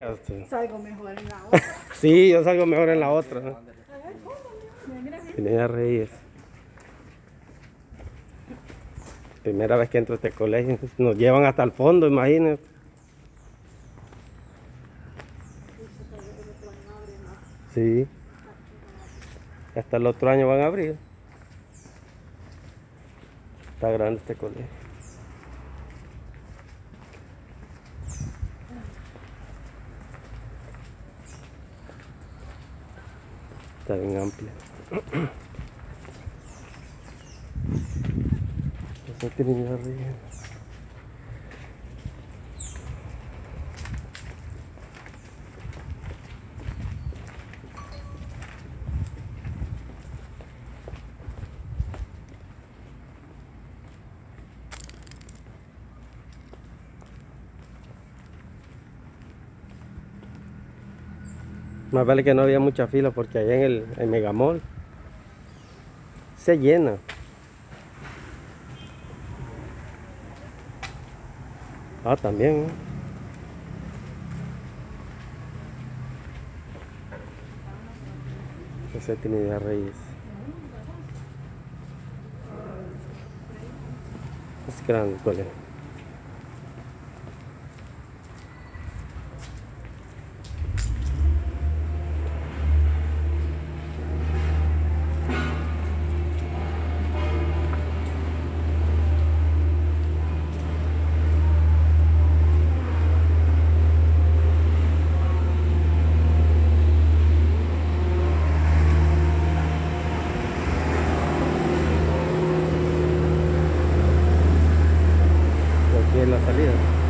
Este, Salgo mejor en la otra. Sí, yo salgo mejor en la otra. ¿no? Mira, Reyes. Primera vez que entro a este colegio. Nos llevan hasta el fondo, imagínense. Sí. Hasta el otro año van a abrir. Está grande este colegio. Está bien amplio. Esa Trinidad Reyes. Más vale que no había mucha fila porque allá en el, Megamall se llena. Ah, también. ¿eh? Esa es Trinidad Reyes. Es grande el colegio. de la salida.